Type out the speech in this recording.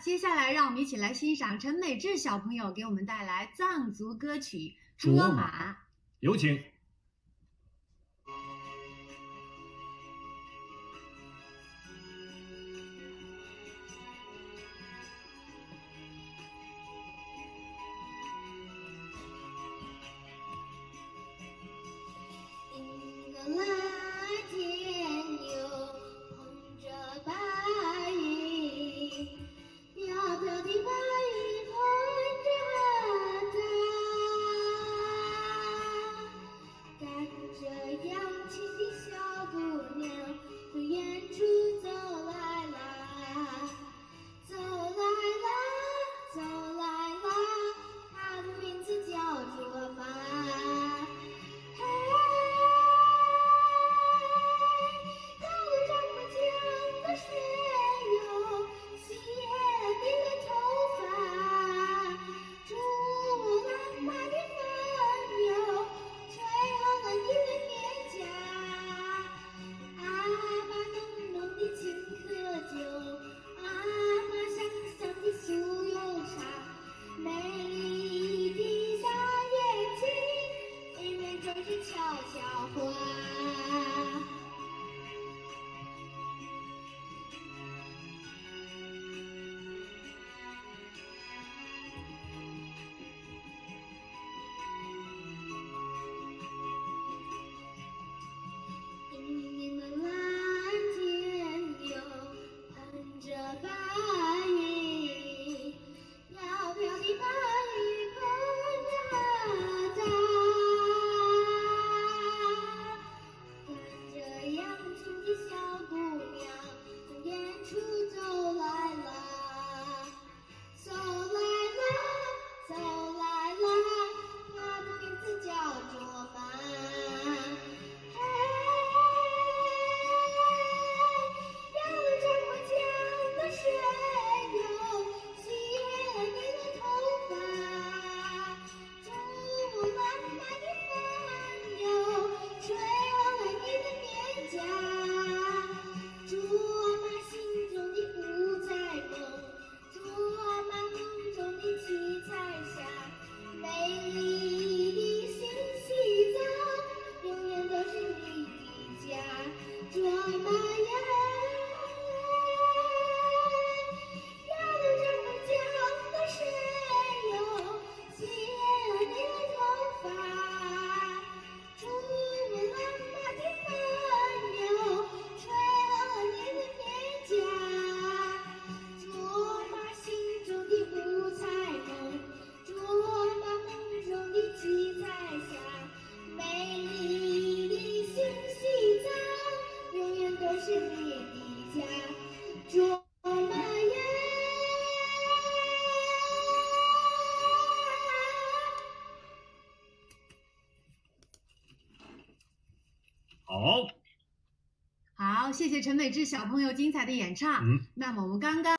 接下来让我们一起来欣赏陈美智小朋友给我们带来藏族歌曲卓玛有请。好，好，谢谢陈美智小朋友精彩的演唱。嗯，那么我们刚刚。